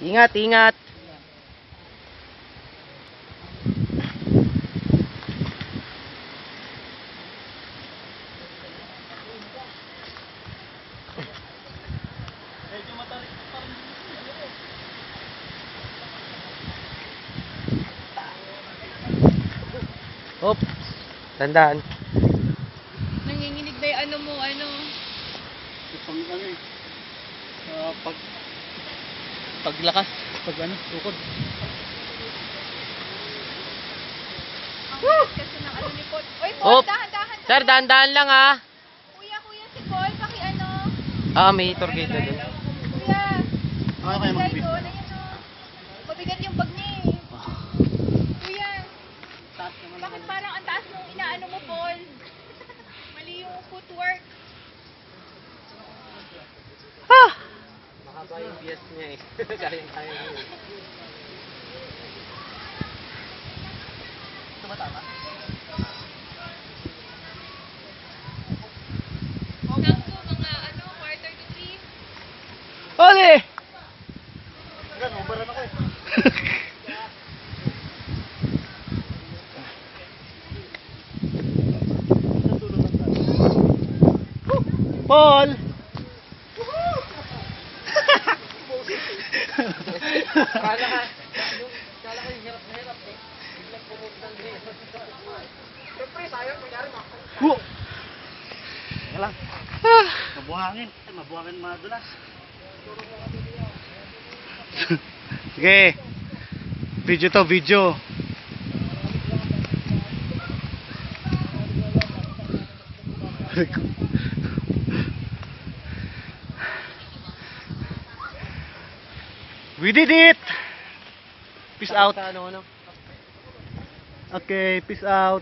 Ingat, ingat. Hop. Tandaan. Nanginginig na yung ano mo, ano. Pang ano eh. Ah, pag paglakas, pag ano, tukod. Bilis kasi ng ano ni Paul. Uy, Paul, Hop. dahan-dahan. Sir, dahan-dahan lang ah. Kuya, kuya, si Paul, paki ano. Ah, may tour guide na dun. Kuya. Ano kayo Guys, mag-bid? oh, ayan o. Mabigat yung bag niya eh. Kuya, bakit parang ang taas nung inaano mo, Paul? Mali yung footwork. Ah! Mahaba yung Kaya-kaya niya eh. Sakto, mga ano, quarter to three. Ole! Yan, ubaran ako eh. Paul! Kala ka, kala ko yung hirap na hirap eh. Biglang pumunta ng hirap. Siyempre, tayo, kunyari mga. Hu! Yan lang. Ah! Mabuhangin. Ay, mabuhangin madulas. Sige. Video to, video. We did it! Peace out. Ano, ano? Okay, peace out.